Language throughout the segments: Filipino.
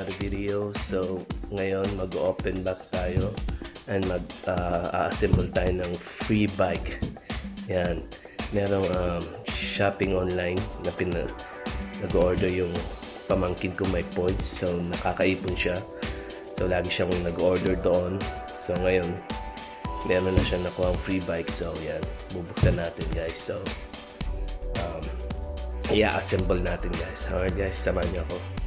another video. So, ngayon mag-open box tayo and mag-assemble uh, tayo ng free bike. Yan. Merong um, shopping online na pina nag-order yung pamangkin ko may points. So, nakakaipon siya. So, lagi siyang nag-order doon. So, ngayon, meron na siya nakuha free bike. So, yan. Bubuksan natin guys. So, um, i-assemble natin guys. Alright guys, samahan niyo ako.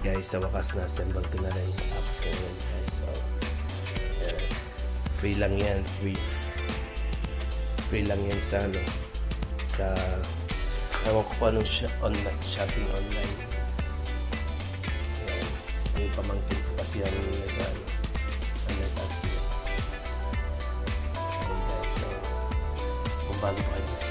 Guys, sa wakas na assemble ko na rin. Tapos ko na guys. So, yan. Free lang yan. Free. Free lang yan sa ano. Sa ewan ko pa anong sh- online, shopping online. Yan. Yung pamangkin ko kasi ang nag ano. Ano kasi. Ayun guys. So, kung bago pa kayo